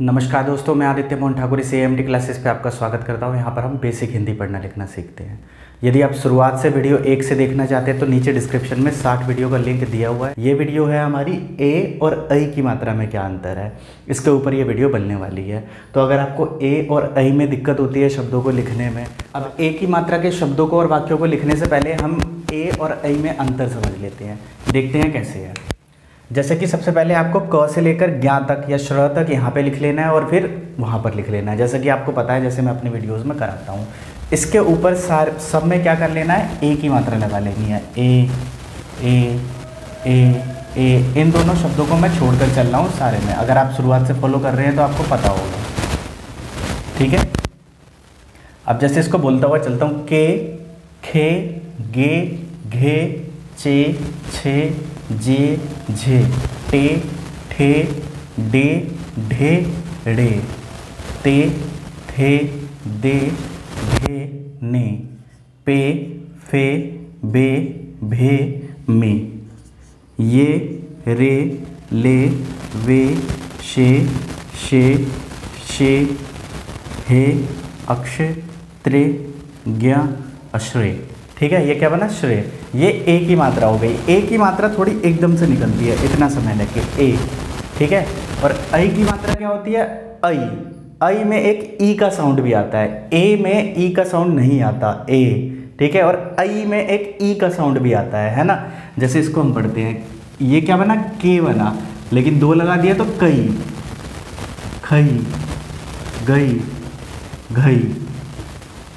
नमस्कार दोस्तों, मैं आदित्य मोहन ठाकुर इस एम टी क्लासेस पे आपका स्वागत करता हूँ। यहाँ पर हम बेसिक हिंदी पढ़ना लिखना सीखते हैं। यदि आप शुरुआत से वीडियो एक से देखना चाहते हैं तो नीचे डिस्क्रिप्शन में साठ वीडियो का लिंक दिया हुआ है। ये वीडियो है हमारी ए और ऐ की मात्रा में क्या अंतर है, इसके ऊपर ये वीडियो बनने वाली है। तो अगर आपको ए और ऐ में दिक्कत होती है शब्दों को लिखने में, अब ए की मात्रा के शब्दों को और वाक्यों को लिखने से पहले हम ए और ऐ में अंतर समझ लेते हैं। देखते हैं कैसे है। जैसे कि सबसे पहले आपको क से लेकर ज्ञा तक या श्र तक यहाँ पे लिख लेना है और फिर वहाँ पर लिख लेना है। जैसे कि आपको पता है, जैसे मैं अपने वीडियोज़ में कराता हूँ। इसके ऊपर सार, सब में क्या कर लेना है? ए की मात्रा लगा लेनी है। ए ए ए ए, इन दोनों शब्दों को मैं छोड़कर चल रहा हूँ सारे में। अगर आप शुरुआत से फॉलो कर रहे हैं तो आपको पता होगा। ठीक है? अब जैसे इसको बोलता हुआ चलता हूँ। के, खे, गे, घे, चे, छे जे, झे टे ठे डे, ढे, ड़े। ते, थे, दे, ढे, ने। पे, फे, बे, भे, मे। ये, रे, ले, वे, शे शे शे, हे अक्ष त्रे, ज्ञ अश्रय ठीक है, ये क्या बना? श्रेय। ये ए की मात्रा हो गई। ए की मात्रा थोड़ी एकदम से निकलती है, इतना समय लेके। ए ठीक है? और ऐ की मात्रा क्या होती है? ऐ ऐ में एक ई का साउंड भी आता है। ए में ई का साउंड नहीं आता ए ठीक है? और ऐ में एक ई का साउंड भी आता है है ना? जैसे इसको हम पढ़ते हैं, ये क्या बना? के बना। लेकिन दो लगा दिया तो कई खई। गई। घई।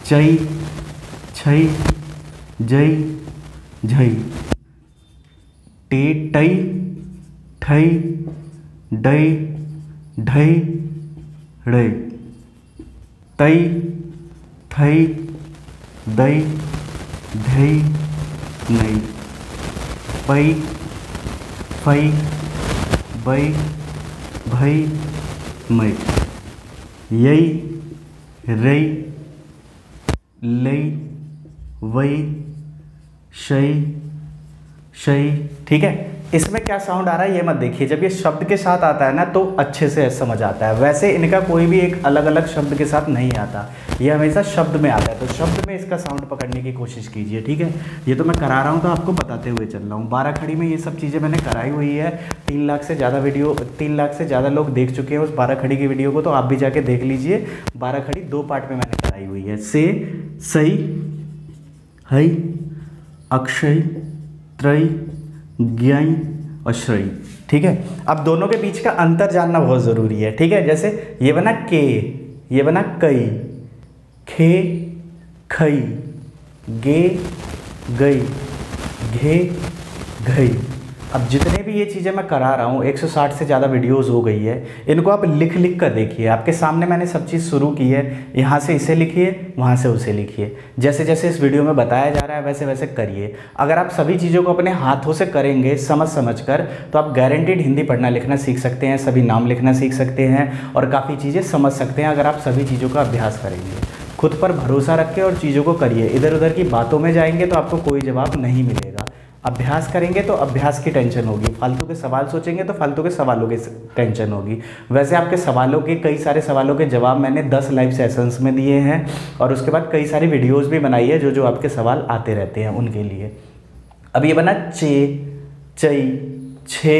चई। छई। जय झई टे टई ठई डई ढई ड़ई तई थई दई धई नई पई फई बई भई मई यई रई लई वई शई शई, ठीक है? इसमें क्या साउंड आ रहा है, ये मत देखिए। जब ये शब्द के साथ आता है ना तो अच्छे से समझ आता है। वैसे इनका कोई भी एक अलग अलग शब्द के साथ नहीं आता। ये हमेशा शब्द में आता है। तो शब्द में इसका साउंड पकड़ने की कोशिश कीजिए, ठीक है? ये तो मैं करा रहा हूँ तो आपको बताते हुए चल रहा हूँ। बारह खड़ी में ये सब चीज़ें मैंने कराई हुई है। तीन लाख से ज़्यादा वीडियो तीन लाख से ज़्यादा लोग देख चुके हैं उस बारह खड़ी की वीडियो को तो आप भी जाके देख लीजिए। बारह खड़ी दो पार्ट में मैंने कराई हुई है। से सही हई अक्षय, त्रय ज्ञाई श्रय। ठीक है? अब दोनों के बीच का अंतर जानना बहुत ज़रूरी है, ठीक है? जैसे ये बना के, ये बना कई, खे, खई, गे, गई, घे, घई। अब जितने भी ये चीज़ें मैं करा रहा हूँ 160 से ज़्यादा वीडियोस हो गई है, इनको आप लिख लिख कर देखिए। आपके सामने मैंने सब चीज़ शुरू की है, यहाँ से इसे लिखिए, वहाँ से उसे लिखिए। जैसे जैसे इस वीडियो में बताया जा रहा है वैसे वैसे करिए। अगर आप सभी चीज़ों को अपने हाथों से करेंगे समझ समझ कर तो आप गारंटीड हिंदी पढ़ना लिखना सीख सकते हैं, सभी नाम लिखना सीख सकते हैं, और काफ़ी चीज़ें समझ सकते हैं, अगर आप सभी चीज़ों का अभ्यास करेंगे। खुद पर भरोसा रखें और चीज़ों को करिए। इधर उधर की बातों में जाएँगे तो आपको कोई जवाब नहीं मिलेगा। अभ्यास करेंगे तो अभ्यास की टेंशन होगी। फालतू के सवाल सोचेंगे तो फालतू के सवालों की टेंशन होगी। वैसे आपके सवालों के, कई सारे सवालों के जवाब मैंने 10 लाइव सेशंस में दिए हैं और उसके बाद कई सारी वीडियोस भी बनाई है जो जो आपके सवाल आते रहते हैं उनके लिए। अब ये बना चे, चई, छे,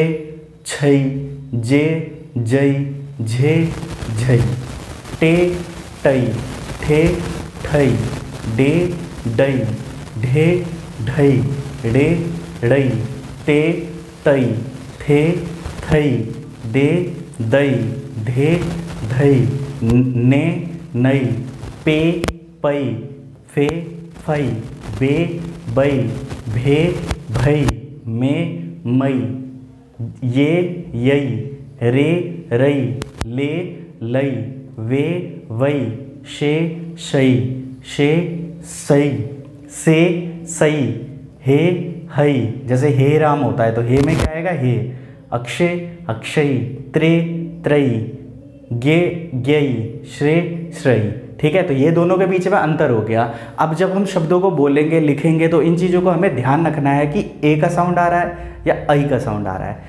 छई, जे, जई, झे, झई। टे, टई ठे ठई। डे, डई, ढे, ढई। ड़े ड़ई ते तई, थे थई, दे दई, धे धई ने नई, पे पई, फे फई, बे बई, भे भई, मे मई, ये यई, रे रई, ले लई, वे वई, शे शई, शे सई, से सई। हे, हई। जैसे हे राम होता है तो हे में क्या आएगा? हे। अक्षय अक्षयी त्रे, त्रयी। गे ज्ञई श्रे, श्रयी। ठीक है? तो ये दोनों के बीच में अंतर हो गया। अब जब हम शब्दों को बोलेंगे, लिखेंगे तो इन चीज़ों को हमें ध्यान रखना है कि ए का साउंड आ रहा है या ऐ का साउंड आ रहा है।